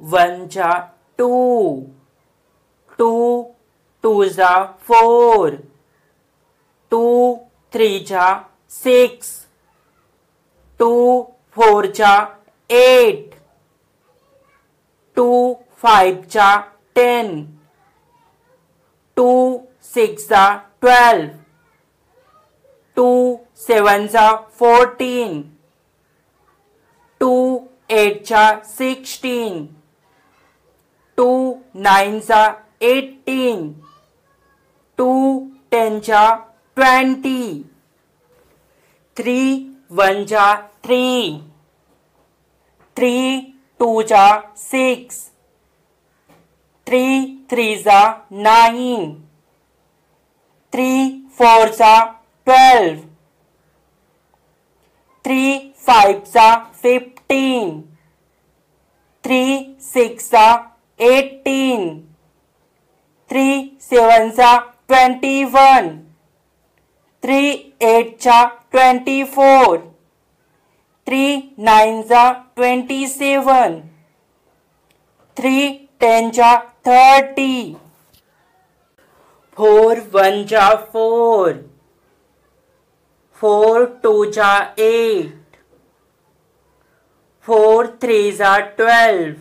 one जा two two two जा four, two, three जा सिक्स, टू, फोर जा एट, टू, फाइव जा टेन, टू, सिक्स जा ट्वेल्व, टू, सेवन जा फोर्टीन, टू, एट जा सिक्सटीन टू नाइन जा एटीन टू टेन जा ट्वेंटी थ्री वन जा थ्री थ्री टू जा सिक्स थ्री थ्री जा नाइन थ्री फोर जा ट्वेल्व थ्री फाइव जा फिफ्टीन थ्री सिक्स जा एटीन थ्री सेवन जा ट्वेंटी वन थ्री एट जा ट्वेंटी फोर थ्री नाइन जा ट्वेंटी सेवन थ्री टेन जा थर्टी फोर वन जा फोर फोर टू जा एट फोर थ्री जा ट्वेल्व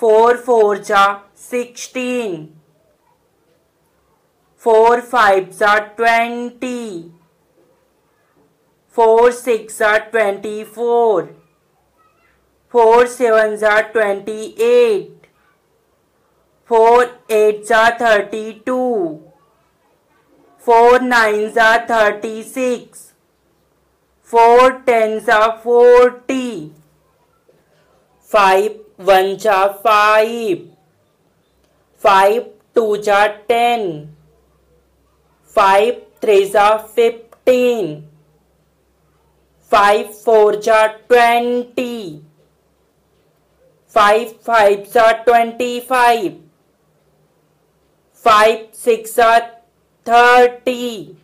फोर फोर जा सिक्सटीन फोर फाइव जा ट्वेंटी फोर सिक्स जा ट्वेंटी फोर फोर सेवन जा ट्वेंटी एट फोर एट जा थर्टी टू फोर नाइन जा थर्टी सिक्स फोर टेन जा forty five, one जा five five, two जा ten, five, three जा fifteen, five, four जा twenty, five five सा twenty five five, six सा thirty,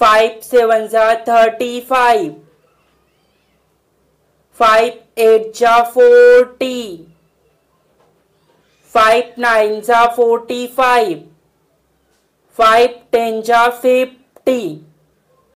five, seven सा थर्टी फाइव फाइव एट जा फोर्टी फाइव नाइन जा फोर्टी फाइव फाइव टेन जा फिफ्टी